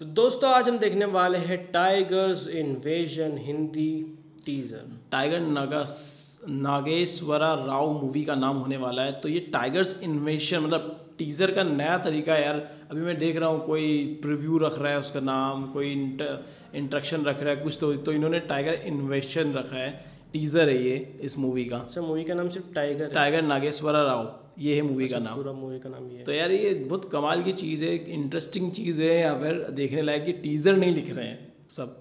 तो दोस्तों, आज हम देखने वाले हैं tiger's invasion Hindi teaser tiger Naga Nageswara Rao movie का नाम होने वाला है। तो ये टाइगर्स इन्वेशन मतलब टीज़र का नया तरीका है यार। अभी मैं देख रहा हूँ, कोई प्रिव्यू रख रहा है उसका नाम, कोई इंट्रक्शन रख रहा है, कुछ तो तो इन्होंने टाइगर इन्वेशन रखा है। टीज़र है ये इस मूवी का। अच्छा मूवी का नाम सिर्फ़ टाइगर टाइगर नागेश्वरा राव ये है मूवी का नाम। पूरा मूवी का नाम ये तो यार ये बहुत कमाल की चीज़ है इंटरेस्टिंग चीज़ है यहाँ पर देखने लायक कि टीज़र नहीं लिख रहे हैं सब।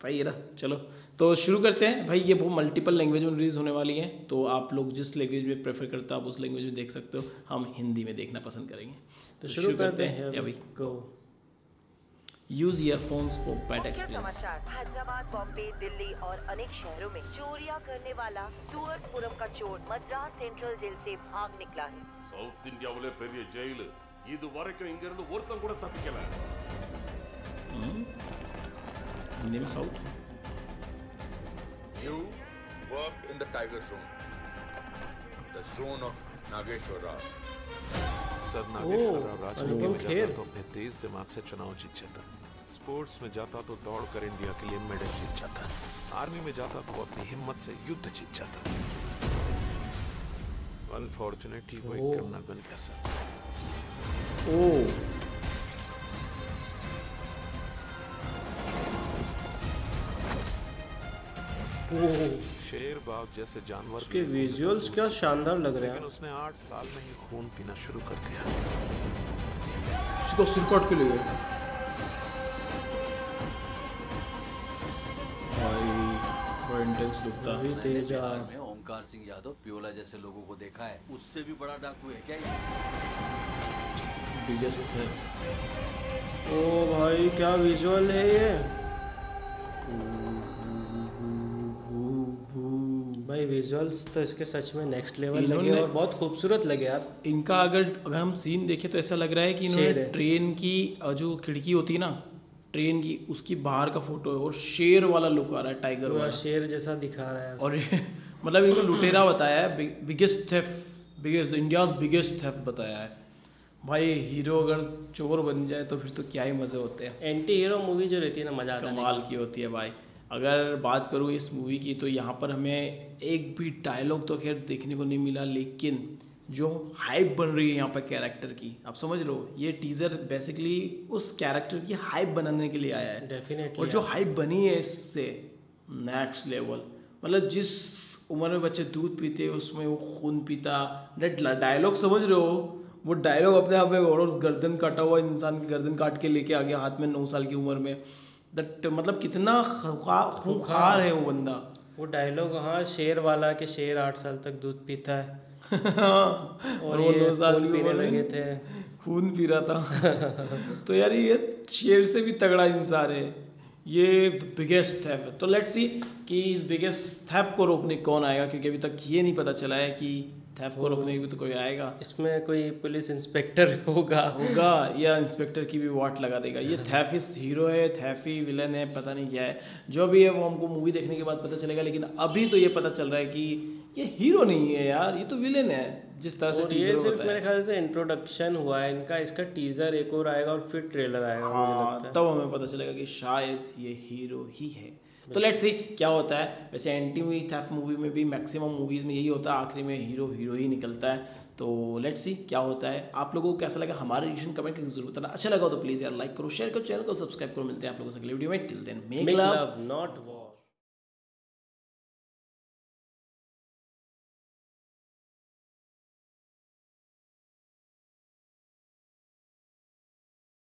सही है ना? चलो तो शुरू करते हैं। भाई ये बहुत मल्टीपल लैंग्वेज में रिलीज़ होने वाली है तो आप लोग जिस लैंग्वेज में प्रेफर करते हो आप उस लैंग्वेज में देख सकते हो। हम हिंदी में देखना पसंद करेंगे। तो शुरू करते हैं। या भाई गो यूज ईयरफोन्स फॉर बेटर मुख्य एक्सपीरियंस समाचार हैदराबाद बॉम्बे दिल्ली और अनेक शहरों में चोरियां करने वाला सुअरपुरम का चोर मद्रास सेंट्रल जेल से भाग निकला है சவுத் இந்தியாவிலே பெரிய ஜெயிலு இது வரைக்கும் இங்க இருந்து ஒருத்தன் கூட தப்பிக்கல हिंदी में south You worked in the Tiger Zone, the zone of Nageshwar Rao. sir Nageswara Rao राजनीति में जाता तो अपने तेज दिमाग से चुनाव जीत जाता स्पोर्ट्स में जाता तो दौड़ कर इंडिया के लिए मेडल जीत जाता आर्मी में जाता तो अपनी हिम्मत से युद्ध जीत जाता अनफॉर्चुनेटली वो एक करना बन गया सर शेर बाघ जैसे जानवर के विजुअल्स क्या शानदार लग रहे लेकिन हैं उसने आठ साल में ही खून पीना शुरू कर दिया। उसको सिर काट के ले गए भाई ओमकार सिंह यादव पियोला जैसे लोगों को देखा है। उससे भी बड़ा डाकू है क्या ये? है। ओ भाई क्या विजुअल है ये? विजुअल्स तो इसके सच में नेक्स्ट लेवल लगे और बहुत खूबसूरत लगे यार। इनका अगर अगर हम सीन देखें तो ऐसा लग रहा है कि इन्होंने ट्रेन की जो खिड़की होती है ना ट्रेन की उसकी बाहर का फ़ोटो है और शेर वाला लुक आ रहा है टाइगर वाला। शेर जैसा दिखा रहा है। और मतलब इनको लुटेरा बताया है biggest thief biggest India's biggest thief बताया है। भाई हीरो अगर चोर बन जाए तो फिर तो क्या ही मज़े होते हैं। एंटी हीरो मूवी जो रहती है ना मज़ा आता है कमाल की होती है भाई। अगर बात करूँ इस मूवी की तो यहाँ पर हमें एक भी डायलॉग तो खैर देखने को नहीं मिला लेकिन जो हाइप बन रही है यहाँ पर कैरेक्टर की आप समझ लो ये टीज़र बेसिकली उस कैरेक्टर की हाइप बनाने के लिए आया है। डेफिनेटली और जो हाइप बनी है इससे नेक्स्ट लेवल मतलब जिस उम्र में बच्चे दूध पीते हैं उसमें वो खून पीता डायलॉग समझ रहे हो? वो डायलॉग अपने आप में और गर्दन काटा हुआ इंसान की गर्दन काट के लेके आ गया हाथ में नौ साल की उम्र में। दट मतलब कितना खूंखा- खूंखार है वो बंदा। वो डायलॉग हाँ शेर वाला के शेर आठ साल तक दूध पीता है। और वो नौ साल पीने लगे थे। खून पी रहा था। तो यार ये शेर से भी तगड़ा इंसान है। ये बिगेस्ट थैफ है। तो लेट्स सी कि इस बिगेस्ट थैफ को रोकने कौन आएगा? क्योंकि अभी तक ये नहीं पता चला है कि थैफ को रोकने के भी तो कोई आएगा। इसमें कोई पुलिस इंस्पेक्टर होगा। होगा या इंस्पेक्टर की भी वाट लगा देगा। ये थैफिस हीरो है थैफी विलन है पता नहीं क्या है। जो भी है वो हमको मूवी देखने के बाद पता चलेगा लेकिन अभी तो ये पता चल रहा है कि ये हीरो नहीं है यार ये तो विलेन है जिस तरह से ये सिर्फ़ मेरे ख्याल से इंट्रोडक्शन हुआ है इनका इसका टीजर एक और आएगा और फिर ट्रेलर आएगा मुझे हाँ लगता है। तब हमें पता चलेगा कि शायद ये हीरो ही है। तो लेट्स सी क्या होता है। वैसे एंटी मूवी थेफ मूवी में भी मैक्सिमम मूवीज़ में यही होता है आखिरी में हीरो हीरो ही निकलता है। तो लेट्स सी क्या होता है। आप लोगों को कैसा लगा? हमारे रिएक्शन कमेंट करके ज़रूर बताना अच्छा लगा तो प्लीज़ यार लाइक करो शेयर करो चैनल को सब्सक्राइब करो। मिलते हैं आप लोगों से अगले वीडियो में। Till then make love not